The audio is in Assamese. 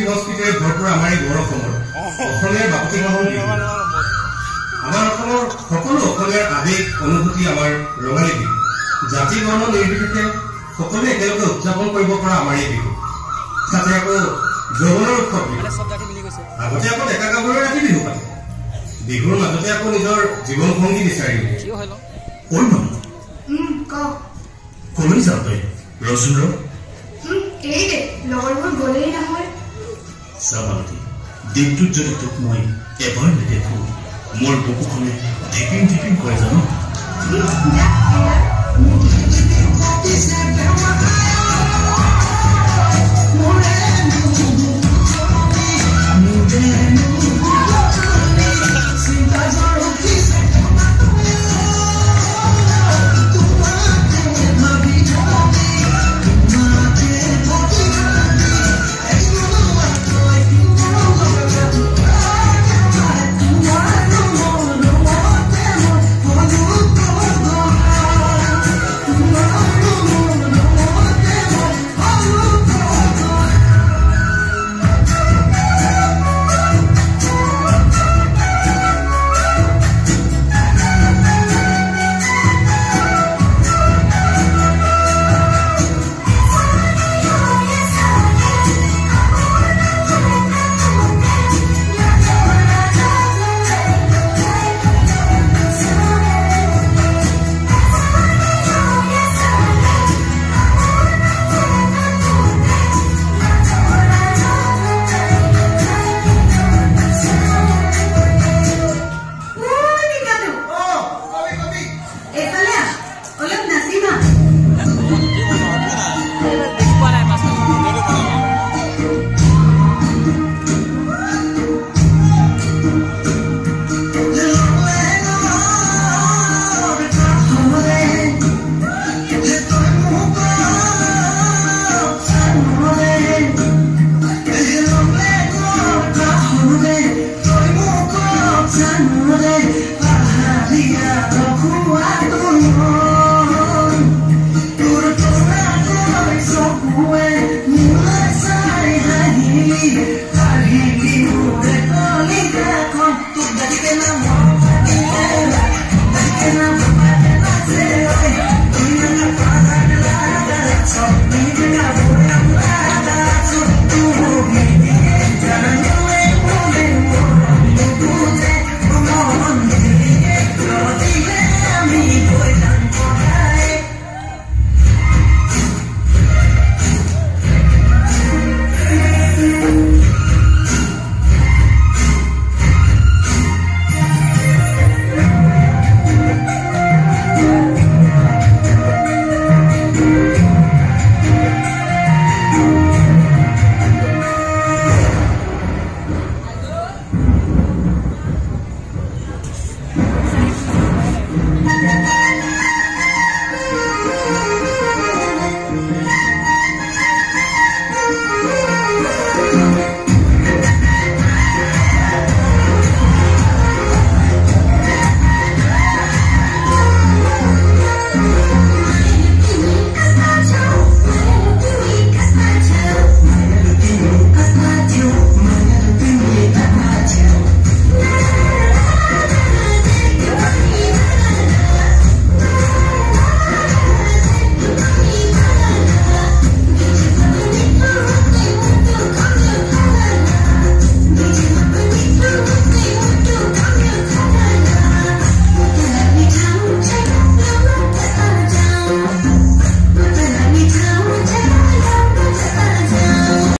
কৃষ্টি সংস্কৃতিৰে ভৰপূৰ আমাৰ এই গৌৰৱ অসমৰ অসমীয়াৰ বাপতি আমাৰ অসমৰ সকলো অসমীয়াৰ আৱেগ অনুভূতি আমাৰ ৰঙালী বিহু। জাতি বৰ্ণ নিৰ্বিশেষে সকলোৱে একেলগে উদযাপন কৰিব পৰা আমাৰ এই বিহু। তাতে আকৌ যৌৱনৰ উৎসৱ বিহু। আগতে আকৌ ডেকা গাভৰুৱে ৰাতি বিহু পাতে। বিহুৰ মাজতে আকৌ নিজৰ জীৱন সংগী বিচাৰি কলৈ যাওঁ তই। ৰচুন ৰ। উম, এই দে লগৰবোৰ গলেই নহয়। চাবালতি দিনটোত যদি তোক মই এবাৰ নেদেখো মোৰ বুকুখনে ধিপিং ধিপিং কৰে জানো।